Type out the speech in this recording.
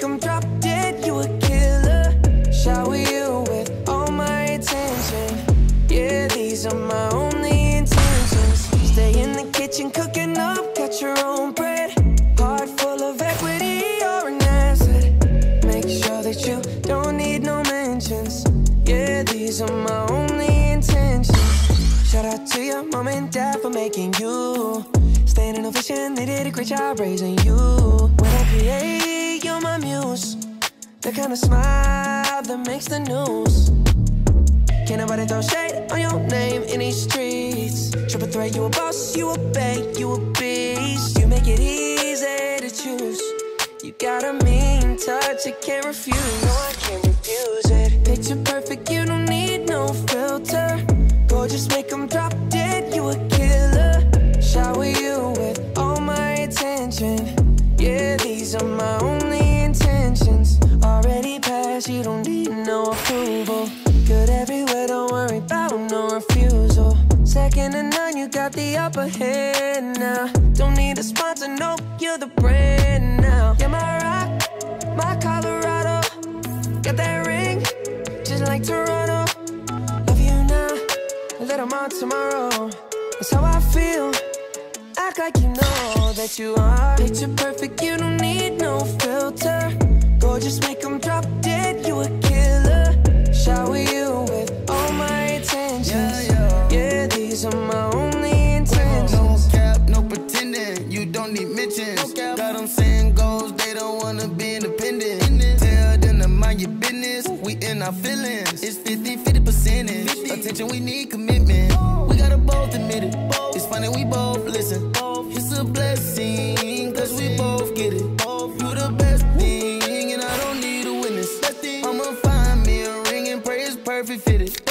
like I'm drop dead, you a killer. Shower you with all my attention. Yeah, these are my only intentions. Stay in the kitchen cooking up, got your own bread. Heart full of equity, you're an asset. Make sure that you don't need no mentions. Yeah, these are my only intentions. Shout out to your mom and dad for making you. Staying in a vision, they did a great job raising you. The kind of smile that makes the news. Can't nobody throw shade on your name in these streets. Triple threat, you a boss, you a bank, you a beast. You make it easy to choose. You got a mean touch, I can't refuse. No, I can't refuse it. Picture perfect, you don't need no filter. Gorgeous, make them drop dead, you a killer. Shower you with all my attention. Yeah, these are my only no refusal. Second to none, you got the upper hand now. Don't need a sponsor, no, you're the brand now. You're my rock, my Colorado. Got that ring, just like Toronto. Love you now, a little more tomorrow. That's how I feel. Act like you know that you are. Picture perfect, you don't need no don't need mentions. Got them saying goals, they don't wanna be independent. Tell them to mind your business, we in our feelings. It's 50 50 percentage. Attention, we need commitment. We gotta both admit it. It's funny, we both listen. It's a blessing, cause we both get it. You the best thing, and I don't need a witness. I'ma find me a ring and pray it's perfect fitted.